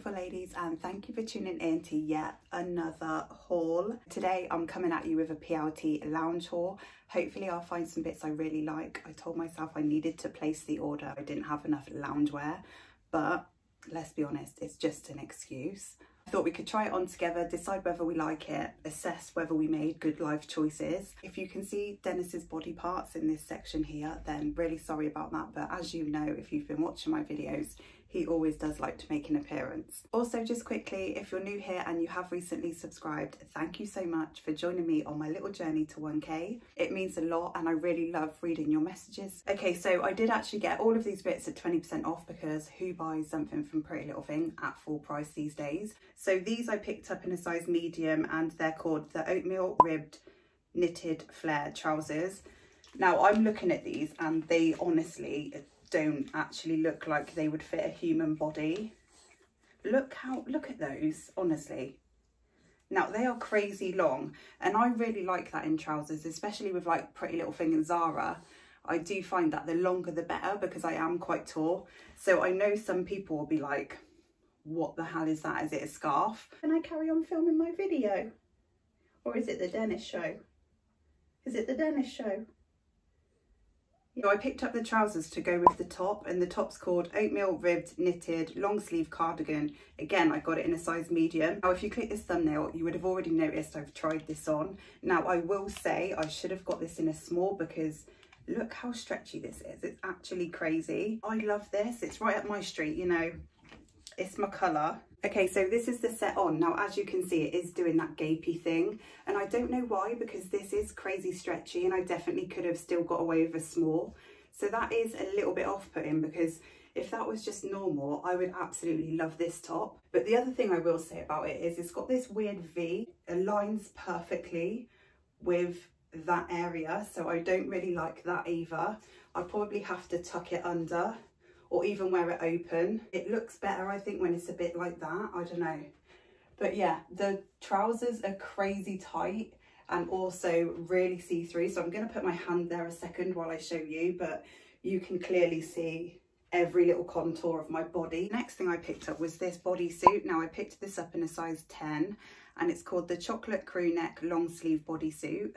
beautiful ladies and thank you for tuning in to yet another haul. Today I'm coming at you with a PLT lounge haul. Hopefully I'll find some bits I really like. I told myself I needed to place the order. I didn't have enough loungewear but let's be honest it's just an excuse. I thought we could try it on together, decide whether we like it, assess whether we made good life choices. If you can see Dennis's body parts in this section here, then really sorry about that. But as you know, if you've been watching my videos, he always does like to make an appearance. Also, just quickly, if you're new here and you have recently subscribed, thank you so much for joining me on my little journey to 1k. It means a lot and I really love reading your messages. Okay, so I did actually get all of these bits at 20% off because who buys something from Pretty Little Thing at full price these days? So these I picked up in a size medium and they're called the oatmeal ribbed knitted flare trousers. Now I'm looking at these and they honestly don't actually look like they would fit a human body. Look how, look at those, honestly. Now they are crazy long and I really like that in trousers, especially with like Pretty Little Thing and Zara. I do find that the longer the better because I am quite tall. So I know some people will be like, what the hell is that? Is it a scarf? Can I carry on filming my video? Or is it the Dennis show? Is it the Dennis show? So I picked up the trousers to go with the top and the top's called Oatmeal Ribbed Knitted Long Sleeve Cardigan. Again, I got it in a size medium. Now, if you click this thumbnail, you would have already noticed I've tried this on. Now, I will say I should have got this in a small because look how stretchy this is. It's actually crazy. I love this. It's right up my street, you know. It's my colour. Okay, so this is the set on. Now, as you can see, it is doing that gapey thing. And I don't know why, because this is crazy stretchy and I definitely could have still got away with a small. So that is a little bit off-putting because if that was just normal, I would absolutely love this top. But the other thing I will say about it is it's got this weird V, aligns perfectly with that area. So I don't really like that either. I probably have to tuck it under or even wear it open. It looks better, I think, when it's a bit like that. I don't know. But yeah, the trousers are crazy tight and also really see-through. So I'm going to put my hand there a second while I show you, but you can clearly see every little contour of my body. Next thing I picked up was this bodysuit. Now I picked this up in a size 10 and it's called the Chocolate Crew Neck Long Sleeve Bodysuit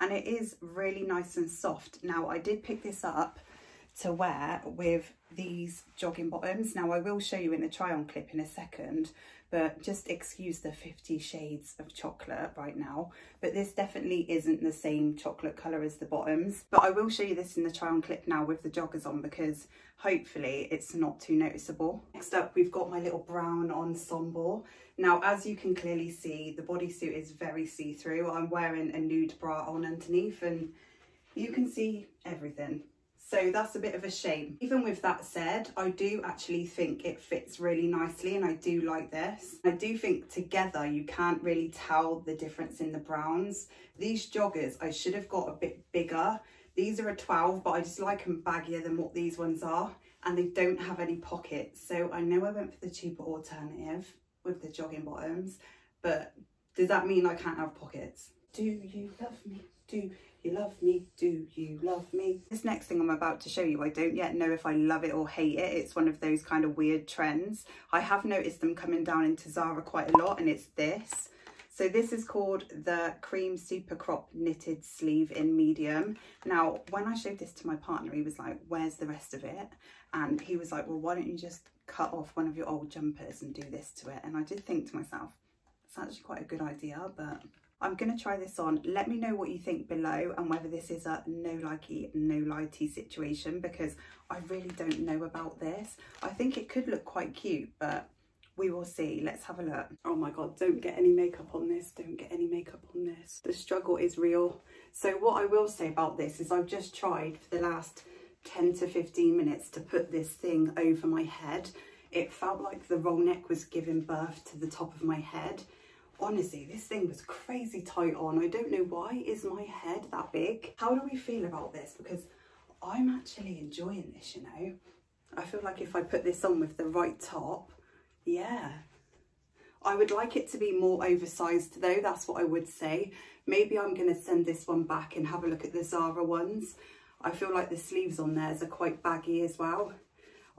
and it is really nice and soft. Now I did pick this up to wear with these jogging bottoms. Now I will show you in the try on clip in a second, but just excuse the 50 shades of chocolate right now. But this definitely isn't the same chocolate colour as the bottoms. But I will show you this in the try on clip now with the joggers on because hopefully it's not too noticeable. Next up, we've got my little brown ensemble. Now, as you can clearly see, the bodysuit is very see-through. I'm wearing a nude bra on underneath and you can see everything. So that's a bit of a shame. Even with that said, I do actually think it fits really nicely and I do like this. I do think together you can't really tell the difference in the browns. These joggers I should have got a bit bigger. These are a 12 but I just like them baggier than what these ones are and they don't have any pockets. So I know I went for the cheaper alternative with the jogging bottoms but does that mean I can't have pockets? Do you love me? Do love me? Do you love me? This next thing I'm about to show you, I don't yet know if I love it or hate it. It's one of those kind of weird trends. I have noticed them coming down into Zara quite a lot and it's this. So this is called the Cream Super Crop Knitted Sleeve in medium. Now, when I showed this to my partner, he was like, where's the rest of it? And he was like, well, why don't you just cut off one of your old jumpers and do this to it? And I did think to myself, it's actually quite a good idea, but I'm going to try this on. Let me know what you think below and whether this is a no likey, no lighty situation because I really don't know about this. I think it could look quite cute, but we will see. Let's have a look. Oh my God, don't get any makeup on this. Don't get any makeup on this. The struggle is real. So what I will say about this is I've just tried for the last 10 to 15 minutes to put this thing over my head. It felt like the roll neck was giving birth to the top of my head honestly this thing was crazy tight on. I don't know why is my head that big? How do we feel about this? Because i'm actually enjoying this you know? I feel like if i put this on with the right top yeah. I would like it to be more oversized though that's what i would say. Maybe i'm going to send this one back and have a look at the zara ones. I feel like the sleeves on theirs are quite baggy as well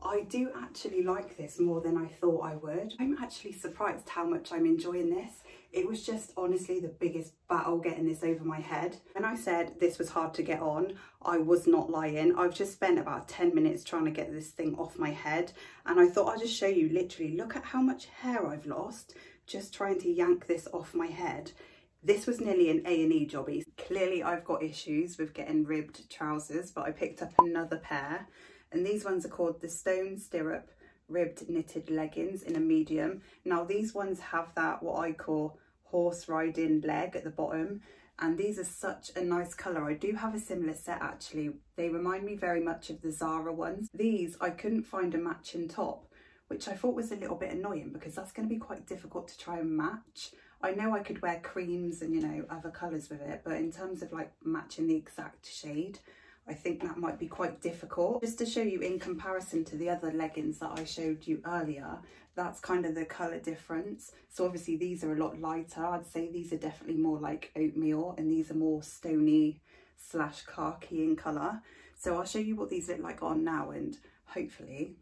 I do actually like this more than I thought I would. I'm actually surprised how much I'm enjoying this. It was just honestly the biggest battle getting this over my head. When I said this was hard to get on, I was not lying. I've just spent about 10 minutes trying to get this thing off my head. And I thought I'd just show you literally, look at how much hair I've lost just trying to yank this off my head. This was nearly an A&E jobby. Clearly I've got issues with getting ribbed trousers, but I picked up another pair. And these ones are called the Stone Stirrup ribbed knitted leggings in a medium. Now these ones have that what I call horse riding leg at the bottom and these are such a nice colour. I do have a similar set actually. They remind me very much of the Zara ones. These I couldn't find a matching top which I thought was a little bit annoying because that's going to be quite difficult to try and match. I know I could wear creams and you know other colours with it but in terms of like matching the exact shade I think that might be quite difficult. Just to show you in comparison to the other leggings that I showed you earlier, that's kind of the colour difference. So obviously these are a lot lighter. I'd say these are definitely more like oatmeal and these are more stony slash khaki in colour. So I'll show you what these look like on now and hopefully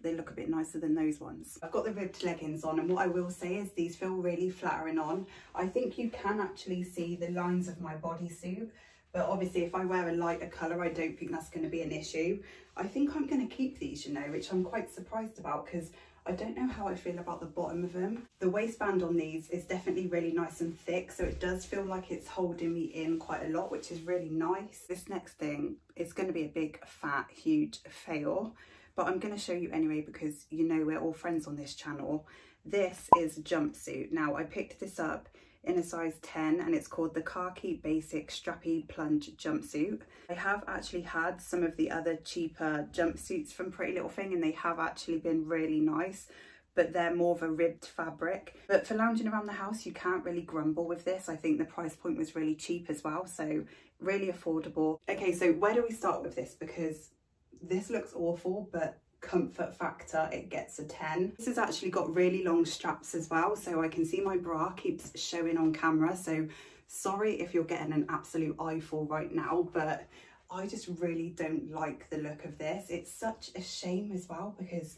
they look a bit nicer than those ones. I've got the ribbed leggings on and what I will say is these feel really flattering on. I think you can actually see the lines of my bodysuit but obviously if I wear a lighter colour, I don't think that's going to be an issue. I think I'm going to keep these, you know, which I'm quite surprised about because I don't know how I feel about the bottom of them. The waistband on these is definitely really nice and thick, so it does feel like it's holding me in quite a lot, which is really nice. This next thing is going to be a big, fat, huge fail, but I'm going to show you anyway because you know we're all friends on this channel. This is a jumpsuit. Now, I picked this up in a size 10 and it's called the Khaki Basic Strappy Plunge Jumpsuit. I have actually had some of the other cheaper jumpsuits from Pretty Little Thing and they have actually been really nice but they're more of a ribbed fabric. But for lounging around the house, you can't really grumble with this. I think the price point was really cheap as well, so really affordable. Okay, so where do we start with this? Because this looks awful, but comfort factor it gets a 10 this has actually got really long straps as well so i can see my bra keeps showing on camera so sorry if you're getting an absolute eyeful right now but i just really don't like the look of this. It's such a shame as well because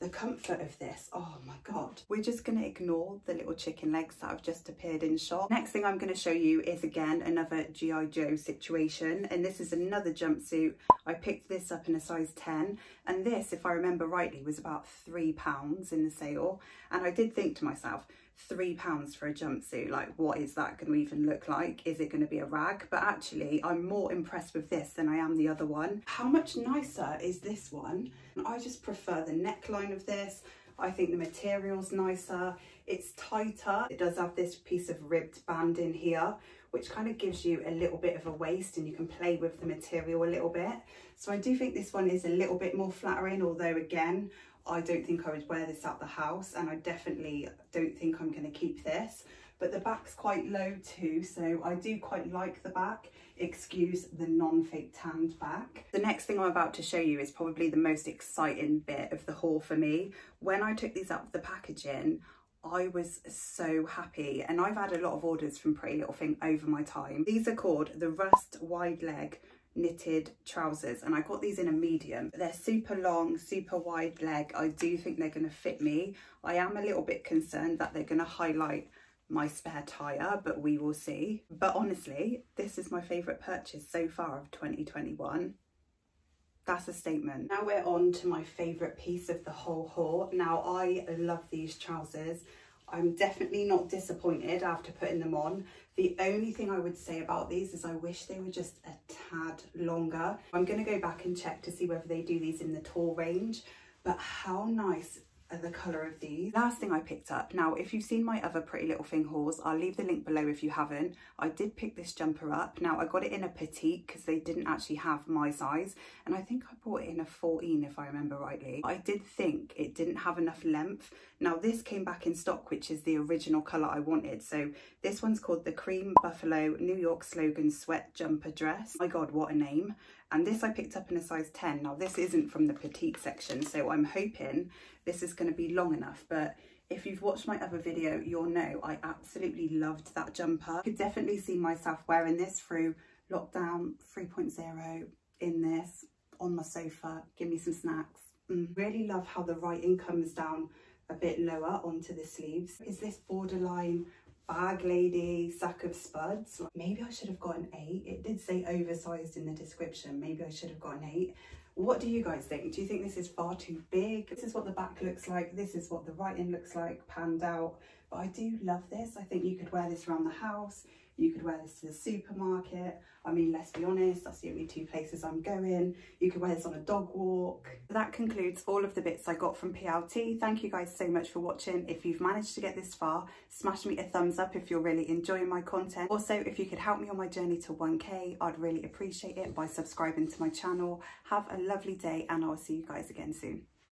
the comfort of this. Oh my god. We're just going to ignore the little chicken legs that have just appeared in shot next thing i'm going to show you is again another gi joe situation and this is another jumpsuit. I picked this up in a size 10 and this if i remember rightly was about three pounds in the sale. And i did think to myself three pounds for a jumpsuit like what is that going to even look like? Is it going to be a rag? But actually i'm more impressed with this than i am the other one. How much nicer is this one? I just prefer the neckline of this. I think the material's nicer. It's tighter. It does have this piece of ribbed band in here which kind of gives you a little bit of a waist and you can play with the material a little bit. So i do think this one is a little bit more flattering although again I don't think I would wear this at the house and I definitely don't think I'm going to keep this. But the back's quite low too, so I do quite like the back. Excuse the non-fake tanned back. The next thing I'm about to show you is probably the most exciting bit of the haul for me. When I took these out of the packaging, I was so happy and I've had a lot of orders from Pretty Little Thing over my time. These are called the Rust Wide Leg knitted trousers and I got these in a medium. They're super long, super wide leg. I do think they're going to fit me. I am a little bit concerned that they're going to highlight my spare tyre, but we will see. But honestly, this is my favourite purchase so far of 2021. That's a statement. Now we're on to my favourite piece of the whole haul. Now I love these trousers. I'm definitely not disappointed after putting them on. The only thing I would say about these is I wish they were just a tad longer. I'm going to go back and check to see whether they do these in the tall range, but how nice the colour of these. Last thing I picked up, now if you've seen my other Pretty Little Thing hauls, I'll leave the link below if you haven't. I did pick this jumper up. Now I got it in a petite because they didn't actually have my size and I think I bought it in a 14 if I remember rightly. I did think it didn't have enough length. Now this came back in stock which is the original colour I wanted. So this one's called the Cream Buffalo New York Slogan Sweat Jumper Dress. My god what a name and this I picked up in a size 10. Now this isn't from the petite section, so I'm hoping this is going to be long enough, but if you've watched my other video, you'll know I absolutely loved that jumper. I could definitely see myself wearing this through lockdown 3.0 in this, on my sofa, give me some snacks, Mm, really love how the writing comes down a bit lower onto the sleeves. Is this borderline bag lady sack of spuds? Maybe I should have got an eight. It did say oversized in the description. Maybe I should have got an eight. What do you guys think? Do you think this is far too big? This is what the back looks like. This is what the writing looks like panned out. But I do love this. I think you could wear this around the house. You could wear this to the supermarket. I mean, let's be honest, that's the only two places I'm going. You could wear this on a dog walk. That concludes all of the bits I got from PLT. Thank you guys so much for watching. If you've managed to get this far, smash me a thumbs up if you're really enjoying my content. Also, if you could help me on my journey to 1K, I'd really appreciate it by subscribing to my channel. Have a lovely day and I'll see you guys again soon.